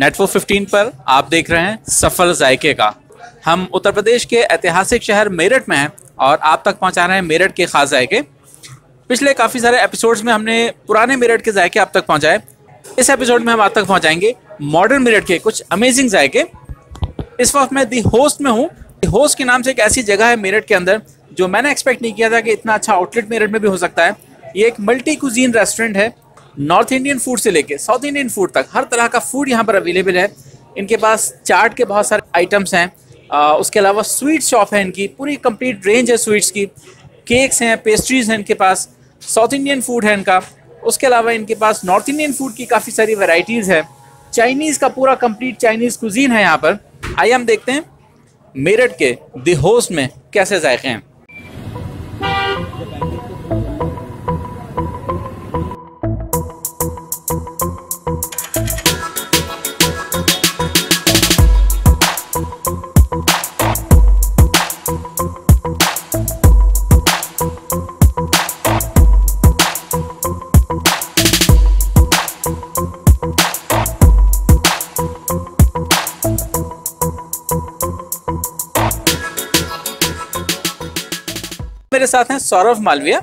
Network 15 पर आप देख रहे हैं सफल जायके का। हम उत्तर प्रदेश के ऐतिहासिक शहर मेरठ में हैं और आप तक पहुँचा रहे हैं मेरठ के खास जायके। पिछले काफ़ी सारे एपिसोड्स में हमने पुराने मेरठ के जायके आप तक पहुँचाए। इस एपिसोड में हम आप तक पहुंचाएँगे मॉडर्न मेरठ के कुछ अमेजिंग जायके। इस वक्त मैं दी होस्ट में हूँ। होस्ट के नाम से एक ऐसी जगह है मेरठ के अंदर, जो मैंने एक्सपेक्ट नहीं किया था कि इतना अच्छा आउटलेट मेरठ में भी हो सकता है। ये एक मल्टी कुजीन रेस्टोरेंट है। नॉर्थ इंडियन फ़ूड से लेके साउथ इंडियन फ़ूड तक हर तरह का फ़ूड यहाँ पर अवेलेबल है। इनके पास चाट के बहुत सारे आइटम्स हैं। आ, उसके अलावा स्वीट शॉप है इनकी पूरी कंप्लीट रेंज है स्वीट्स की। केक्स हैं पेस्ट्रीज हैं इनके पास साउथ इंडियन फ़ूड है इनका। उसके अलावा इनके पास नॉर्थ इंडियन फ़ूड की काफ़ी सारी वेराइटीज़ है। चाइनीज़ का पूरा कंप्लीट चाइनीज़ कुजीन है यहाँ पर। आइए हम देखते हैं मेरठ के द होस्ट में कैसे जायके हैं। साथ हैं सौरभ मालविया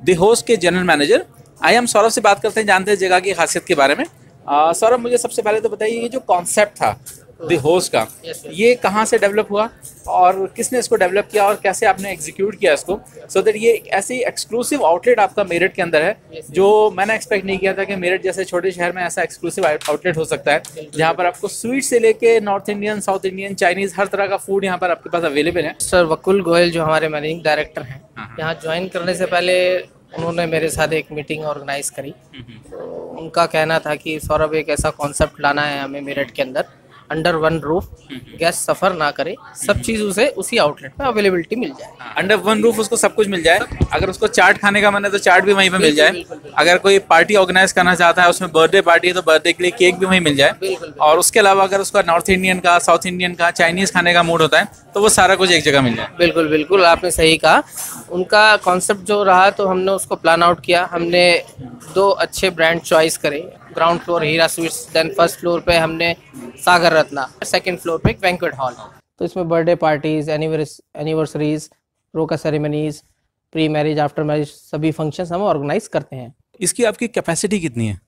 द होस्ट के जनरल मैनेजर आइए हम सौरभ से बात करते हैं जानते हैं जगह की खासियत के बारे में। सौरभ मुझे सबसे पहले तो बताइए ये जो कॉन्सेप्ट था द होस्ट का ये कहाँ से डेवलप हुआ और किसने इसको डेवलप किया और कैसे आपने एग्जीक्यूट किया इसको? सो so दैट ये ऐसी एक्सक्लूसिव आउटलेट आपका मेरठ के अंदर है जो मैंने एक्सपेक्ट नहीं किया था कि मेरठ जैसे छोटे शहर में ऐसा एक्सक्लूसिव आउटलेट हो सकता है जहाँ पर आपको स्वीट से लेके north Indian south Indian Chinese हर तरह का फ़ूड यहाँ पर आपके पास अवेलेबल है। सर वकुल गोयल जो हमारे मैनेजिंग डायरेक्टर हैं यहाँ ज्वाइन करने से पहले उन्होंने मेरे साथ एक मीटिंग ऑर्गेनाइज करी। तो उनका कहना था कि सौरभ एक ऐसा कॉन्सेप्ट लाना है हमें मेरठ के अंदर। Under one roof guest suffer ना करे सब चीज़ उसे उसी आउटलेट में अवेलेबिलिटी मिल जाए। अंडर वन रूफ उसको सब कुछ मिल जाए। अगर उसको चाट खाने का मन है तो चाट भी वहीं पे मिल जाए। अगर कोई पार्टी ऑर्गेनाइज करना चाहता है उसमें बर्थडे पार्टी है तो बर्थडे के लिए केक भी वहीं मिल जाए। और उसके अलावा अगर उसका नॉर्थ इंडियन का साउथ इंडियन का चाइनीज़ खाने का मूड होता है तो वो सारा कुछ एक जगह मिल जाए। बिल्कुल बिल्कुल आपने सही कहा। उनका कॉन्सेप्ट जो रहा तो हमने उसको प्लान आउट किया। हमने दो अच्छे ब्रांड चॉइस करे। Ground floor Heera sweets then first floor पे हमने सागर रत्ना सेकंड फ्लोर पे एक बैंक्वेट हॉल तो इसमें birthday parties anniversaries roka ceremonies pre marriage after marriage सभी फ़ंक्शंस हम ऑर्गेनाइज करते हैं। इसकी आपकी कैपेसिटी कितनी है?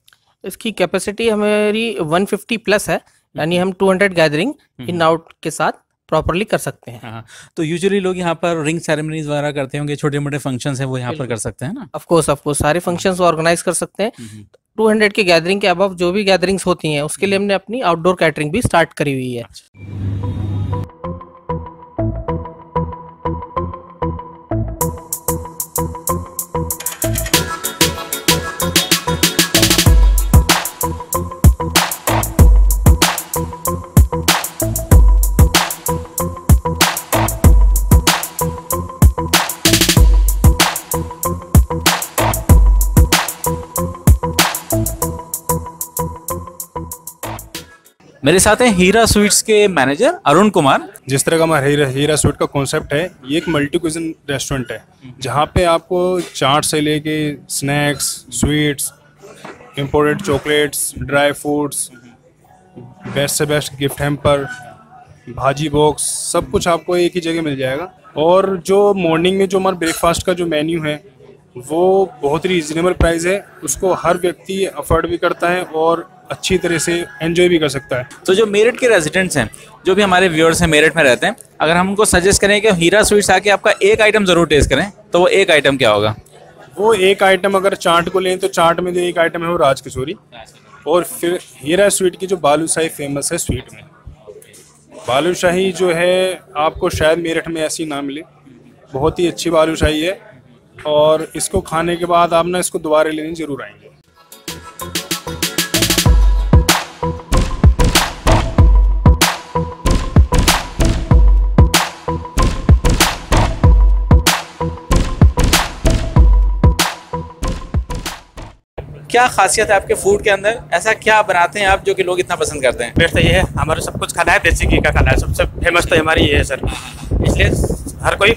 इसकी कैपेसिटी हमारी 150 प्लस है यानी हम 200 गैदरिंग इन आउट के साथ प्रॉपरली कर सकते हैं। हाँ तो यूजुअली लोग यहाँ पर रिंग सेरेमनीज वगैरह करते होंगे छोटे मोटे फ़ंक्शंस हैं वो यहाँ पर कर सकते हैं ना? ऑफ़ कोर्स ऑफ़ कोर्स सारे फ़ंक्शंस ऑर्गेनाइज कर सकते हैं। 200 के गैदरिंग के अबव जो भी गैदरिंग्स होती हैं, उसके लिए हमने अपनी आउटडोर कैटरिंग भी स्टार्ट करी हुई है। मेरे साथ हैं हीरा स्वीट्स के मैनेजर अरुण कुमार। जिस तरह का हमारा हीरा हीरा स्वीट का कॉन्सेप्ट है, ये एक मल्टी क्विजन रेस्टोरेंट है, जहाँ पे आपको चाट से लेके snacks sweets imported chocolates dry fruits best से best gift hamper bhaji box सब कुछ आपको एक ही जगह मिल जाएगा। और जो मॉर्निंग में जो हमारा ब्रेकफास्ट का जो मेन्यू है, वो बहुत ही रीजनेबल प्राइस है। उसको हर व्यक्ति अफोर्ड भी करता है और अच्छी तरह से एंजॉय भी कर सकता है। तो जो मेरठ के रेजिडेंट्स हैं जो भी हमारे व्यूअर्स हैं मेरठ में रहते हैं अगर हम उनको सजेस्ट करें कि हीरा स्वीट्स आके आपका एक आइटम ज़रूर टेस्ट करें तो वो एक आइटम क्या होगा? वो एक आइटम अगर चाट को लें तो चाट में जो एक आइटम है वो राज कचौरी और फिर हीरा स्वीट की जो बालूशाही फ़ेमस है स्वीट में। बालूशाही जो है आपको शायद मेरठ में ऐसी ना मिले। बहुत ही अच्छी बालूशाही है। और इसको खाने के बाद आप ना इसको दोबारा लेने ज़रूर आएँगे। क्या खासियत है आपके फ़ूड के अंदर? ऐसा क्या बनाते हैं आप जो कि लोग इतना पसंद करते हैं? बेस्ट तो ये है हमारा सब कुछ खाना है देसी घी का खाना है सबसे फ़ेमस तो हमारी ये है सर इसलिए हर कोई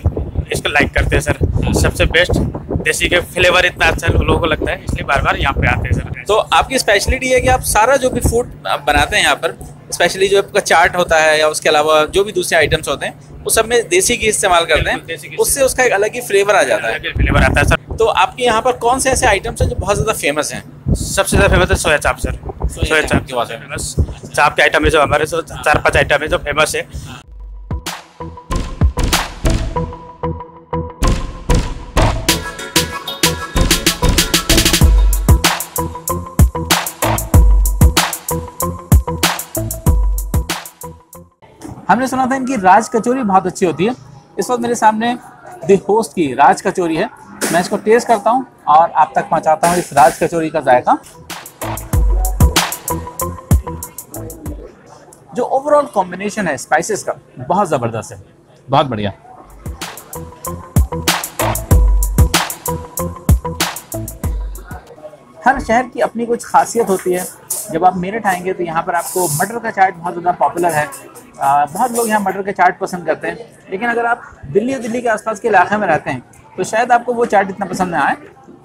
इसको लाइक करते हैं सर सबसे बेस्ट देसी के फ्लेवर इतना अच्छा लोगों को लगता है इसलिए बार बार यहाँ पे आते हैं सर। तो आपकी स्पेशलिटी है कि आप सारा जो भी फ़ूड बनाते हैं यहाँ पर स्पेशली जो आपका चाट होता है या उसके अलावा जो भी दूसरे आइटम्स होते हैं उस सब में देसी घी इस्तेमाल करते हैं उससे उसका एक अलग ही फ्लेवर आ जाता है। फ्लेवर आता है सर। तो आपके यहाँ पर कौन से ऐसे आइटम्स हैं जो बहुत ज़्यादा फ़ेमस हैं? सबसे ज़्यादा फ़ेमस है सोया चाप सर। सोया चाप की बात है। फ़ेमस चाप के आइटम है जो हमारे चार पाँच आइटम है जो फ़ेमस है हमने सुना था इनकी राज कचौरी बहुत अच्छी होती है। इस वक्त मेरे सामने द होस्ट की राज कचौरी है। मैं इसको टेस्ट करता हूँ और आप तक पहुँचाता हूँ इस राज कचौरी का जायका। जो ओवरऑल कॉम्बिनेशन है स्पाइसेस का, बहुत ज़बरदस्त है। बहुत बढ़िया। हर शहर की अपनी कुछ खासियत होती है। जब आप मेरठ आएँगे तो यहाँ पर आपको मटर का चाट बहुत ज़्यादा पॉपुलर है। आ, बहुत लोग यहाँ मटर का चाट पसंद करते हैं। लेकिन अगर आप दिल्ली और दिल्ली के आसपास के इलाके में रहते हैं तो शायद आपको वो चाट इतना पसंद ना आए।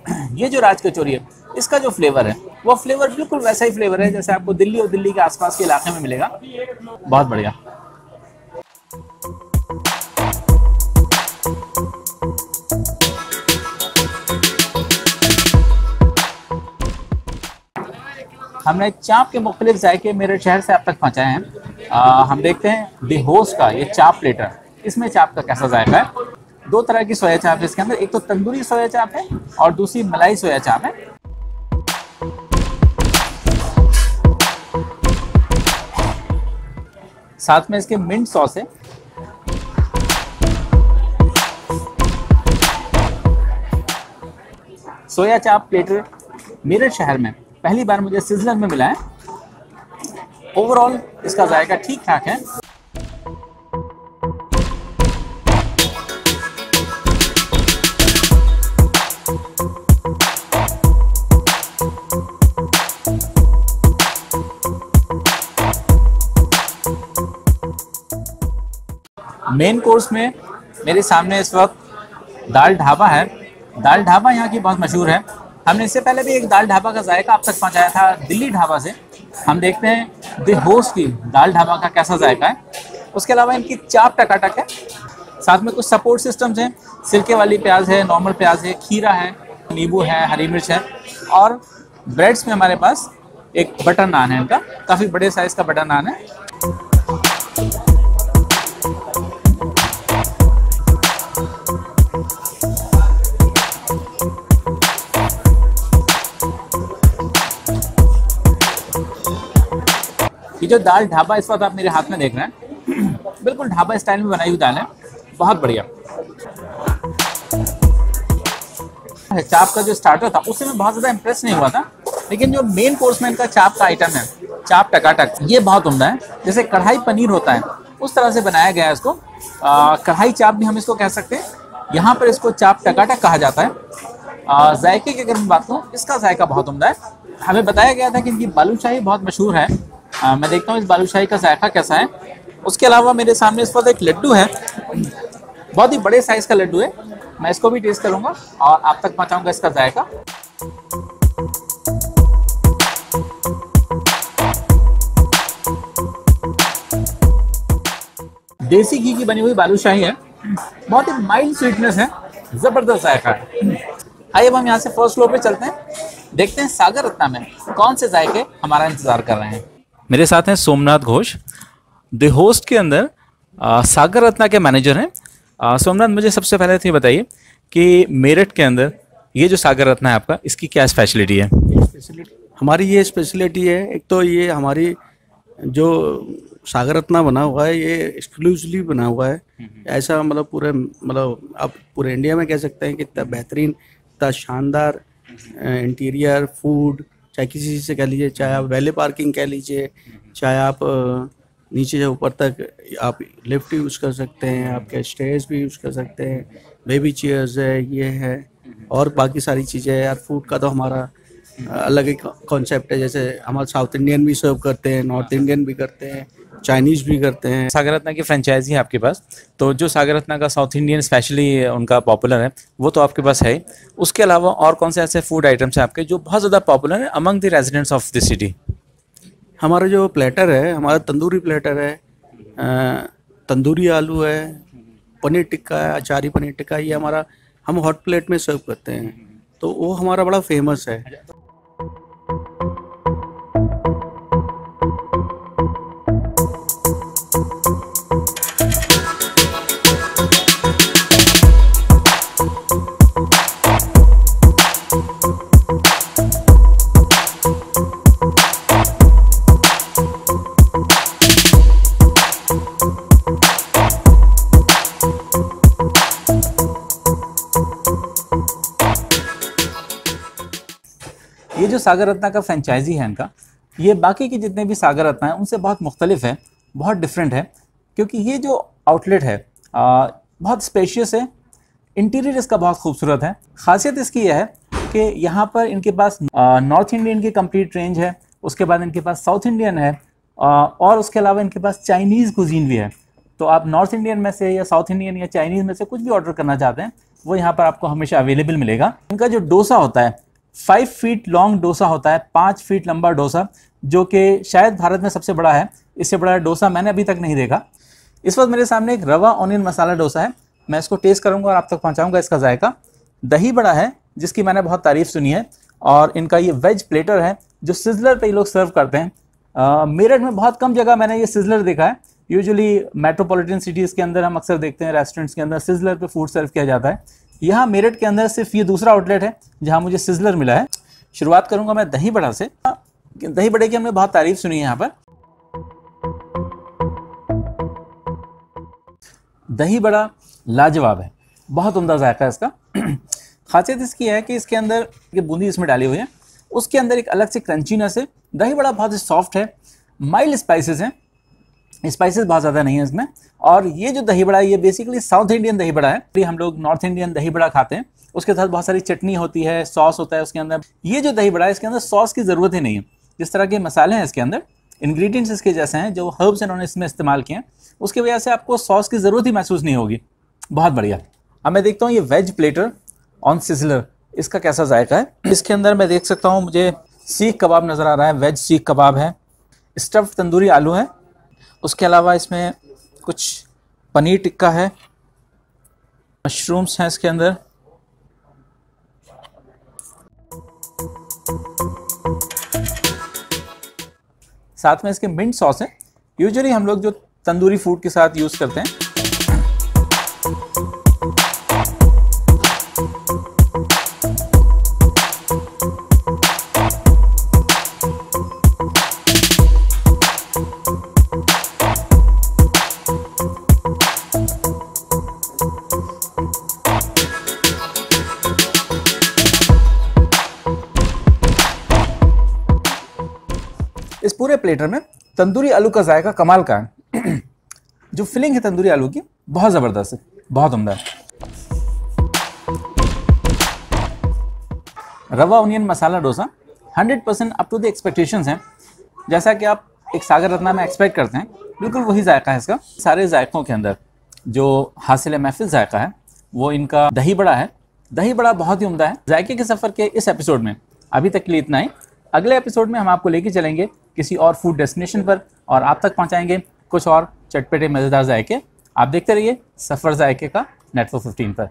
ये जो राज कचोरी है इसका जो फ्लेवर है वो फ्लेवर बिल्कुल वैसा ही फ्लेवर है जैसे आपको दिल्ली और दिल्ली के आसपास के इलाके में मिलेगा। बहुत बढ़िया। हमने चाप के मुख्तलिफ़ जायके मेरे शहर से आप तक पहुँचाए हैं। आ, हम देखते हैं दी होस्ट का ये चाप प्लेटर इसमें चाप का कैसा जायका है? दो तरह की सोया चाप है इसके अंदर एक तो तंदूरी सोया चाप है और दूसरी मलाई सोया चाप है। साथ में इसके मिंट सॉस है। सोया चाप प्लेटर मेरठ शहर में पहली बार मुझे सिजलर में मिला है। ओवरऑल इसका जायका ठीक ठाक है। मेन कोर्स में मेरे सामने इस वक्त दाल ढाबा है। दाल ढाबा यहाँ की बहुत मशहूर है। हमने इससे पहले भी एक दाल ढाबा का जायका आप तक पहुँचाया था, दिल्ली ढाबा से। हम देखते हैं द होस्ट की दाल ढाबा का कैसा जायका है। उसके अलावा इनकी चाप टकाटक है। साथ में कुछ सपोर्ट सिस्टम्स हैं। सिरके वाली प्याज है नॉर्मल प्याज है, खीरा है, नींबू है, हरी मिर्च है। और ब्रेड्स में हमारे पास एक बटर नान है इनका। काफ़ी बड़े साइज़ का बटर नान है। ये जो दाल ढाबा इस वक्त आप मेरे हाथ में देख रहे हैं, बिल्कुल ढाबा स्टाइल में बनाई हुई दाल है, बहुत बढ़िया। चाप का जो स्टार्टर था उससे मैं बहुत ज़्यादा इम्प्रेस नहीं हुआ था, लेकिन जो मेन कोर्स में इनका चाप का आइटम है, चाप टकाटक, ये बहुत उमदा है। जैसे कढ़ाई पनीर होता है, उस तरह से बनाया गया है इसको। कढ़ाई चाप भी हम इसको कह सकते हैं। यहाँ पर इसको चाप टकाटक कहा जाता है। जायके की अगर मैं बात करूँ, इसका जायका बहुत उमदा है। हमें बताया गया था कि इनकी बालूशाही बहुत मशहूर है। आ, मैं देखता हूँ इस बालूशाही का जायका कैसा है। उसके अलावा मेरे सामने इस वक्त एक लड्डू है। बहुत ही बड़े साइज़ का लड्डू है। मैं इसको भी टेस्ट करूँगा और आप तक पहुंचाऊँगा इसका जायका। देसी घी की बनी हुई बालूशाही है। बहुत ही माइल्ड स्वीटनेस है। ज़बरदस्त जायका है। आइए अब हम यहाँ से फ़र्स्ट फ्लोर पे चलते हैं। देखते हैं सागर रत्ना में कौन से जायके हमारा इंतज़ार कर रहे हैं। मेरे साथ हैं सोमनाथ घोष द होस्ट के अंदर आ, सागर रत्ना के मैनेजर हैं। सोमनाथ मुझे सबसे पहले तो ये बताइए कि मेरठ के अंदर ये जो सागर रत्ना है आपका इसकी क्या स्पेशलिटी है? हमारी ये स्पेशलिटी है एक तो ये हमारी जो सागर रत्ना बना हुआ है ये एक्सक्लूसिवली बना हुआ है। ऐसा मतलब पूरे मतलब आप पूरे इंडिया में कह सकते हैं कि इतना बेहतरीन इतना शानदार इंटीरियर फ़ूड चाहे किसी चीज़ से कह लीजिए, चाहे आप वैले पार्किंग कह लीजिए, चाहे आप नीचे से ऊपर तक आप लिफ्ट यूज़ कर सकते हैं, आपके स्टेज भी यूज़ कर सकते हैं, बेबी चेयर्स है, ये है, और बाकी सारी चीज़ें यार फ़ूड का तो हमारा अलग ही कॉन्सेप्ट है। जैसे हमारे साउथ इंडियन भी सर्व करते हैं नॉर्थ इंडियन भी करते हैं। चाइनीज़ भी करते हैं। सागर रत्ना की फ्रेंचाइजी है आपके पास। तो जो सागर रत्ना का साउथ इंडियन स्पेशली उनका पॉपुलर है वो तो आपके पास है उसके अलावा और कौन से ऐसे फ़ूड आइटम्स हैं आपके जो बहुत ज़्यादा पॉपुलर है among the residents of the city हमारा जो प्लेटर है हमारा तंदूरी प्लेटर है तंदूरी आलू है पनीर टिक्का है अचारी पनीर टिक्का ये हमारा हम हॉट प्लेट में सर्व करते हैं। तो वो हमारा बड़ा फ़ेमस है। जो सागर रत्ना का फ्रेंचाइजी है इनका ये बाकी के जितने भी सागर रत्ना हैं उनसे बहुत मुख्तलिफ़ है बहुत डिफरेंट है क्योंकि ये जो आउटलेट है आ, बहुत स्पेशियस है इंटीरियर इसका बहुत खूबसूरत है। खासियत इसकी यह है कि यहाँ पर इनके पास नॉर्थ इंडियन की कंप्लीट रेंज है उसके बाद इनके पास साउथ इंडियन है आ, और उसके अलावा इनके पास चाइनीज़ कुजीन भी है। तो आप नॉर्थ इंडियन में से या साउथ इंडियन या चाइनीज़ में से कुछ भी ऑर्डर करना चाहते हैं वो यहाँ पर आपको हमेशा अवेलेबल मिलेगा। इनका जो डोसा होता है फाइव फीट लॉन्ग डोसा होता है, पाँच फीट लंबा डोसा, जो कि शायद भारत में सबसे बड़ा है। इससे बड़ा डोसा मैंने अभी तक नहीं देखा। इस वक्त मेरे सामने एक रवा ऑनियन मसाला डोसा है। मैं इसको टेस्ट करूँगा और आप तक पहुंचाऊँगा इसका जायका। दही बड़ा है, जिसकी मैंने बहुत तारीफ़ सुनी है, और इनका ये वेज प्लेटर है, जो सिजलर पे लोग सर्व करते हैं। मेरठ में बहुत कम जगह मैंने ये सिजलर देखा है। यूजुअली मेट्रोपॉलिटन सिटीज़ के अंदर हम अक्सर देखते हैं रेस्टोरेंट्स के अंदर सिजलर पे फ़ूड सर्व किया जाता है। यहाँ मेरठ के अंदर सिर्फ़ ये दूसरा आउटलेट है, जहाँ मुझे सिजलर मिला है। शुरुआत करूँगा मैं दही बड़ा से। दही बड़े की हमने बहुत तारीफ़ सुनी है यहाँ पर। दही बड़ा लाजवाब है। बहुत उमदा जायका है इसका। खासियत इसकी है कि इसके अंदर ये बूंदी इसमें डाली हुई है। उसके अंदर एक अलग से क्रंचीनेस है। दही बड़ा बहुत ही सॉफ्ट है। माइल्ड स्पाइसेस हैं। स्पाइसेस बहुत ज़्यादा नहीं है इसमें। और ये जो दही बड़ा है, ये बेसिकली साउथ इंडियन दही बड़ा है। ये हम लोग नॉर्थ इंडियन दही बड़ा खाते हैं। उसके साथ बहुत सारी चटनी होती है सॉस होता है उसके अंदर। ये जो दही बड़ा है, इसके अंदर सॉस की ज़रूरत ही नहीं है। जिस तरह के मसाले हैं इसके अंदर इंग्रेडिएंट्स इसके जैसे हैं, जो हर्ब्स इन्होंने इसमें इस्तेमाल किए हैं, उसकी वजह से आपको सॉस की ज़रूरत ही महसूस नहीं होगी। बहुत बढ़िया। अब मैं देखता हूँ ये वेज प्लेटर ऑन सिजलर इसका कैसा जायका है? इसके अंदर मैं देख सकता हूँ, मुझे सीख कबाब नज़र आ रहा है। वेज सीख कबाब है। स्टफ्ड तंदूरी आलू है। उसके अलावा इसमें कुछ पनीर टिक्का है, मशरूम्स हैं इसके अंदर। साथ में इसके मिंट सॉस हैं। यूजुअली हम लोग जो तंदूरी फ़ूड के साथ यूज़ करते हैं पूरे प्लेटर में तंदूरी आलू का जायका कमाल का है। जो फिलिंग है तंदूरी आलू की, बहुत ज़बरदस्त है, बहुत उमदा है। Rava onion masala dosa 100 percent up to the expectations हैं। जैसा कि आप एक सागर रत्ना में एक्सपेक्ट करते हैं, बिल्कुल वही जायका है इसका। सारे जायकों के अंदर जो हासिल महफिल जायका है, वो इनका दही बड़ा है। दही बड़ा बहुत ही उमदा है। जायके के सफ़र के इस एपिसोड में अभी तक के लिए इतना ही। अगले एपिसोड में हम आपको लेके चलेंगे किसी और फ़ूड डेस्टिनेशन पर और आप तक पहुंचाएँगे कुछ और चटपटे मज़ेदार जायके। आप देखते रहिए सफ़र जायके का नेटवर्क फिफ्टीन पर।